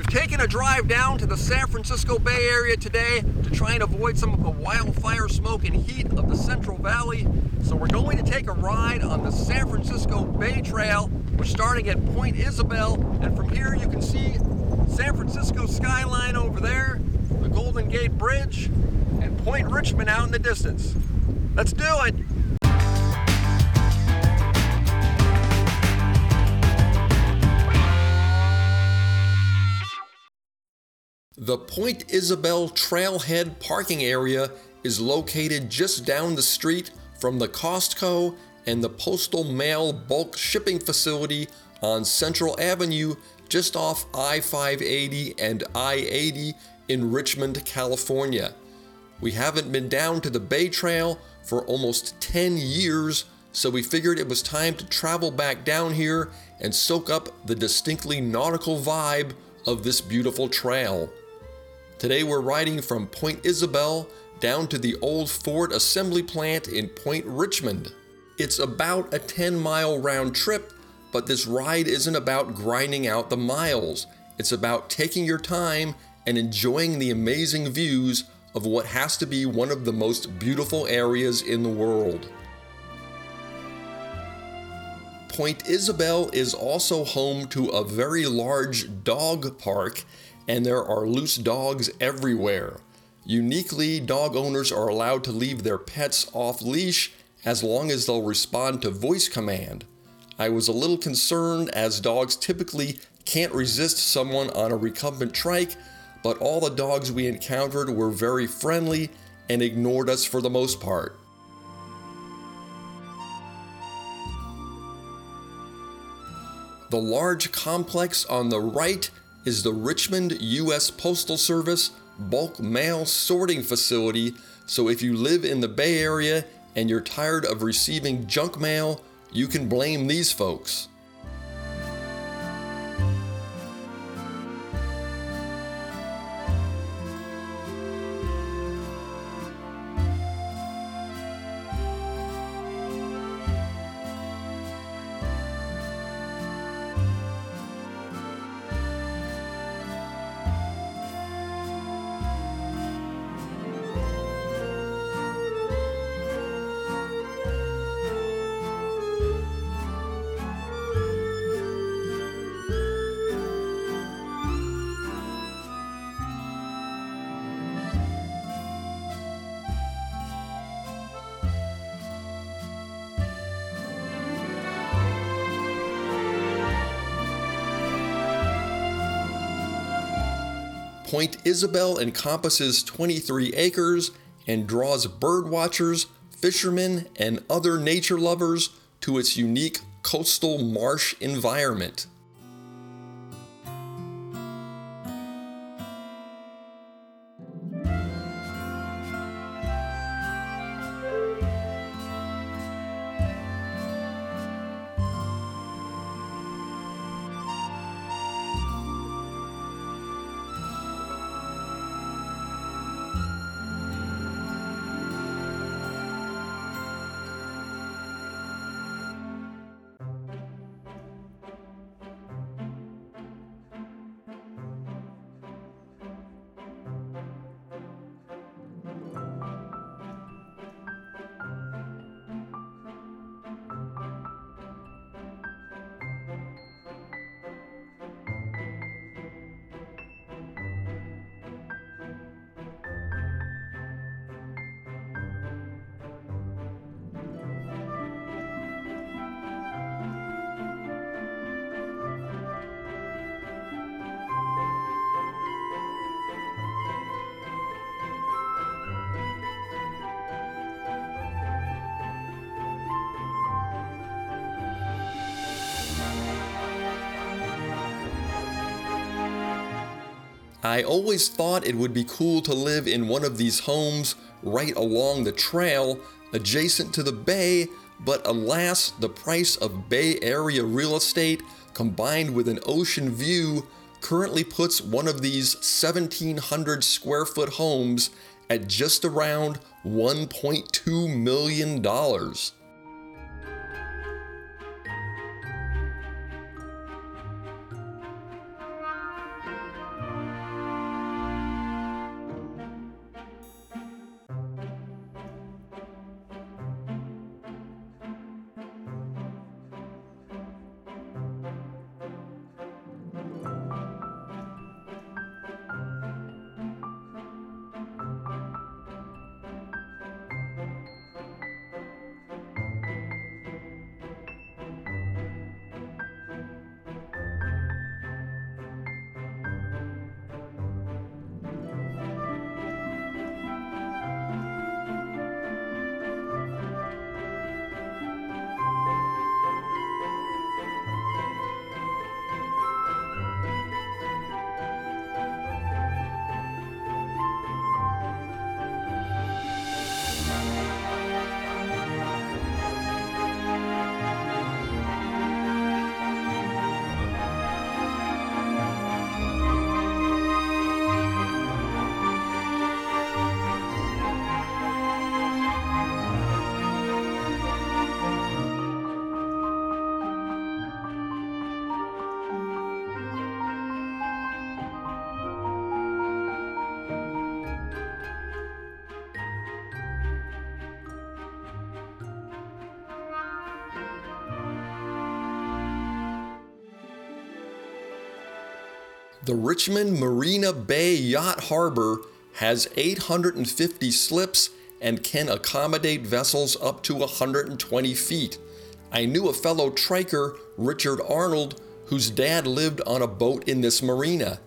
We've taken a drive down to the San Francisco Bay Area today to try and avoid some of the wildfire smoke and heat of the Central Valley. So we're going to take a ride on the San Francisco Bay Trail. We're starting at Point Isabel, and from here you can see San Francisco skyline over there, the Golden Gate Bridge, and Point Richmond out in the distance. Let's do it! The Point Isabel Trailhead parking area is located just down the street from the Costco and the Postal Mail bulk shipping facility on Central Avenue just off I 580 and I 80 in Richmond, California. We haven't been down to the Bay Trail for almost 10 years, so we figured it was time to travel back down here and soak up the distinctly nautical vibe of this beautiful trail. Today we're riding from Point Isabel down to the old Ford assembly plant in Point Richmond. It's about a 10 mile round trip, but this ride isn't about grinding out the miles. It's about taking your time and enjoying the amazing views of what has to be one of the most beautiful areas in the world. Point Isabel is also home to a very large dog park and there are loose dogs everywhere. Uniquely, dog owners are allowed to leave their pets off leash as long as they'll respond to voice command. I was a little concerned as dogs typically can't resist someone on a recumbent trike, but all the dogs we encountered were very friendly and ignored us for the most part. The large complex on the right is the Richmond U.S. Postal Service bulk mail sorting facility. So if you live in the Bay Area and you're tired of receiving junk mail, you can blame these folks. Point Isabel encompasses 23 acres and draws bird watchers, fishermen, and other nature lovers to its unique coastal marsh environment. I always thought it would be cool to live in one of these homes right along the trail adjacent to the bay, but alas, the price of Bay Area real estate combined with an ocean view currently puts one of these 1,700 square foot homes at just around $1.2 million. The Richmond Marina Bay Yacht Harbor has 850 slips and can accommodate vessels up to 120 feet. I knew a fellow triker, Richard Arnold, whose dad lived on a boat in this marina.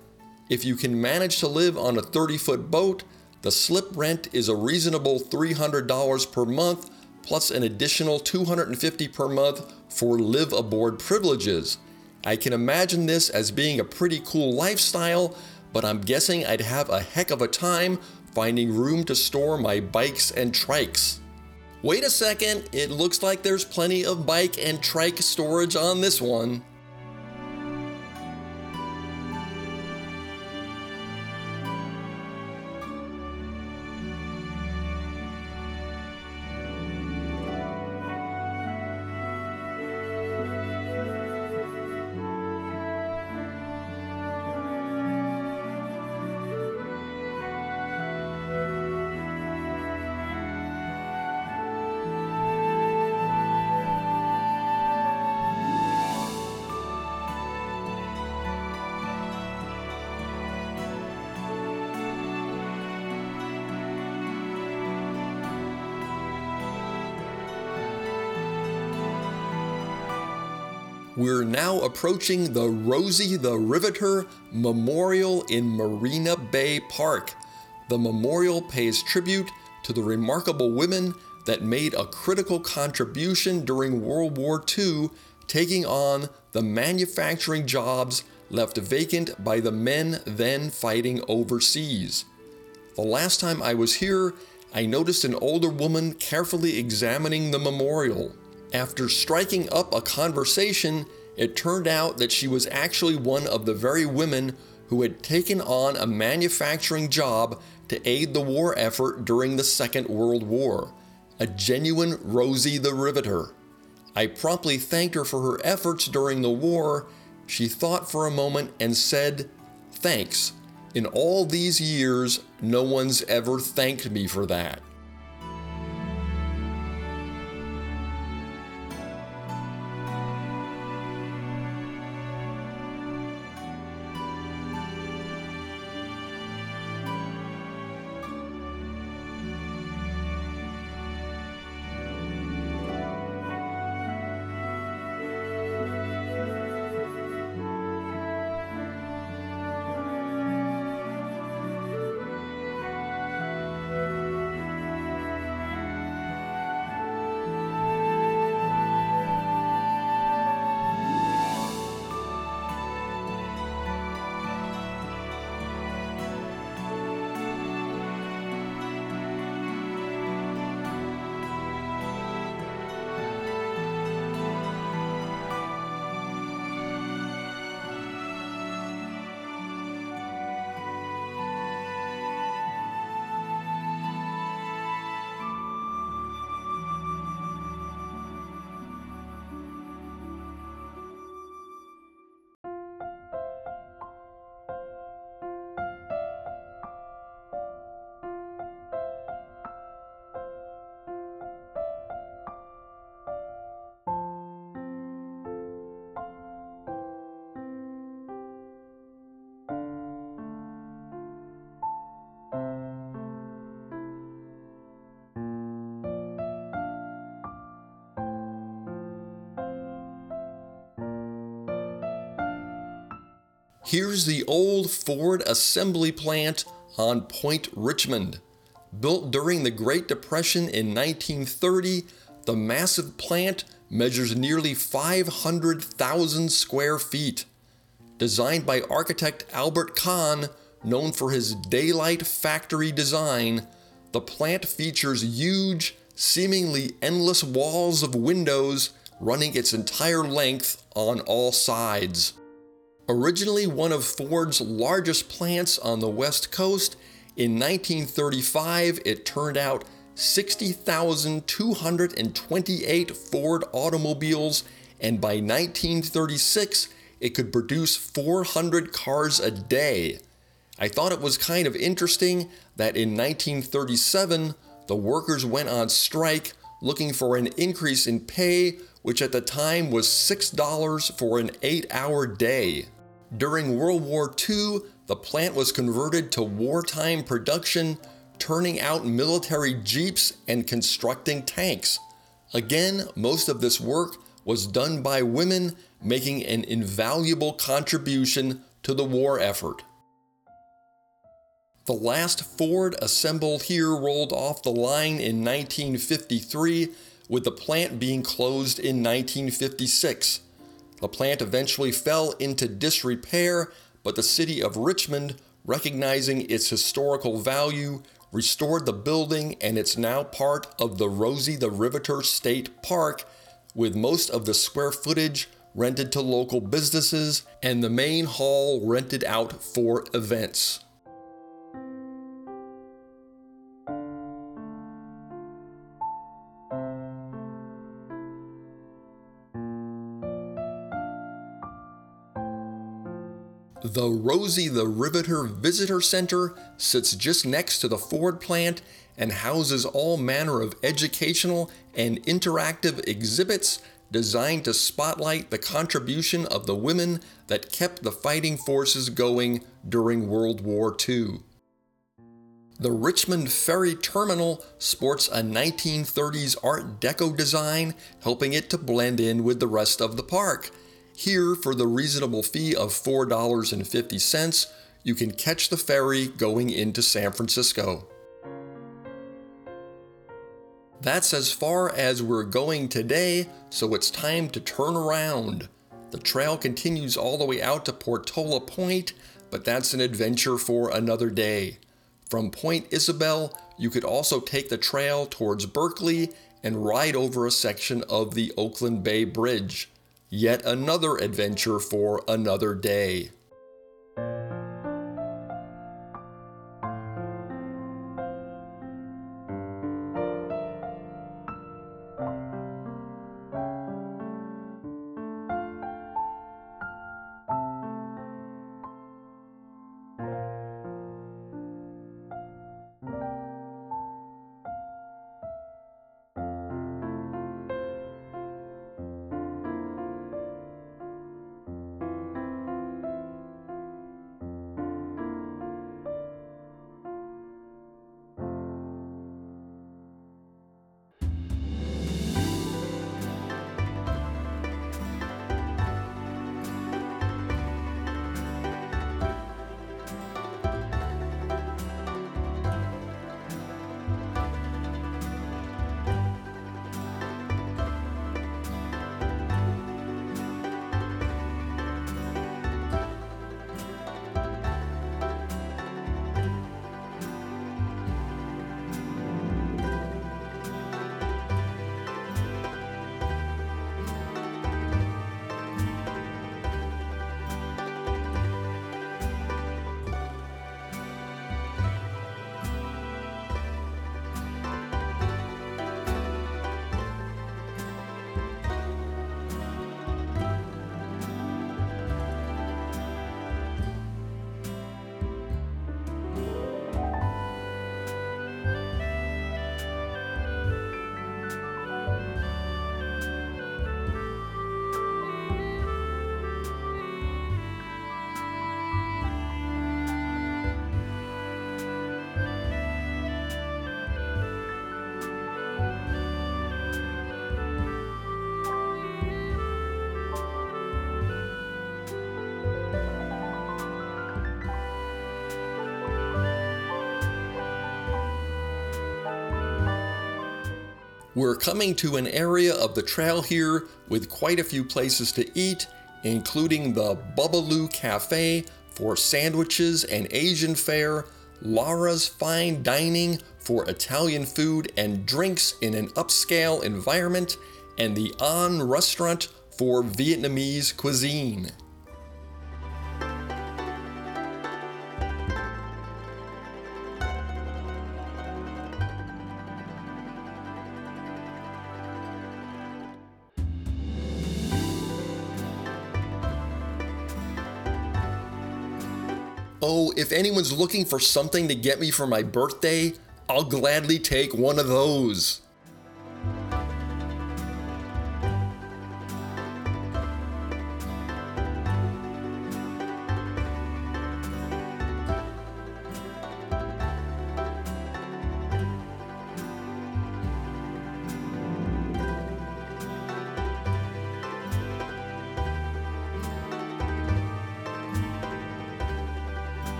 If you can manage to live on a 30 foot boat, the slip rent is a reasonable $300 per month plus an additional $250 per month for live aboard privileges. I can imagine this as being a pretty cool lifestyle, but I'm guessing I'd have a heck of a time finding room to store my bikes and trikes. Wait a second, it looks like there's plenty of bike and trike storage on this one. We're now approaching the Rosie the Riveter Memorial in Marina Bay Park. The memorial pays tribute to the remarkable women that made a critical contribution during World War II, taking on the manufacturing jobs left vacant by the men then fighting overseas. The last time I was here, I noticed an older woman carefully examining the memorial. After striking up a conversation, it turned out that she was actually one of the very women who had taken on a manufacturing job to aid the war effort during the Second World War. A genuine Rosie the Riveter. I promptly thanked her for her efforts during the war. She thought for a moment and said, Thanks. In all these years, no one's ever thanked me for that. Here's the old Ford assembly plant on Point Richmond. Built during the Great Depression in 1930, the massive plant measures nearly 500,000 square feet. Designed by architect Albert Kahn, known for his daylight factory design, the plant features huge, seemingly endless walls of windows running its entire length on all sides. Originally one of Ford's largest plants on the West Coast, in 1935 it turned out 60,228 Ford automobiles, and by 1936 it could produce 400 cars a day. I thought it was kind of interesting that in 1937 the workers went on strike looking for an increase in pay, which at the time was $6 for an eight hour day. During World War II, the plant was converted to wartime production, turning out military jeeps and constructing tanks. Again, most of this work was done by women, making an invaluable contribution to the war effort. The last Ford assembled here rolled off the line in 1953, with the plant being closed in 1956. The plant eventually fell into disrepair, but the city of Richmond, recognizing its historical value, restored the building and it's now part of the Rosie the Riveter State Park, with most of the square footage rented to local businesses and the main hall rented out for events. The Rosie the Riveter Visitor Center sits just next to the Ford plant and houses all manner of educational and interactive exhibits designed to spotlight the contribution of the women that kept the fighting forces going during World War II. The Richmond Ferry Terminal sports a 1930s Art Deco design, helping it to blend in with the rest of the park. Here, for the reasonable fee of $4.50, you can catch the ferry going into San Francisco. That's as far as we're going today, so it's time to turn around. The trail continues all the way out to Portola Point, but that's an adventure for another day. From Point Isabel, you could also take the trail towards Berkeley and ride over a section of the Oakland Bay Bridge. Yet another adventure for another day. We're coming to an area of the trail here with quite a few places to eat, including the Bubbaloo Cafe for sandwiches and Asian fare, Lara's Fine Dining for Italian food and drinks in an upscale environment, and the An Restaurant for Vietnamese cuisine. Oh, if anyone's looking for something to get me for my birthday, I'll gladly take one of those.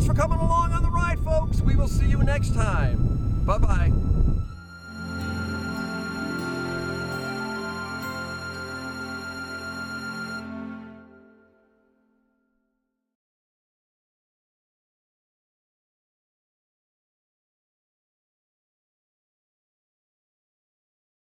Thanks for coming along on the ride, folks. We will see you next time. Bye bye.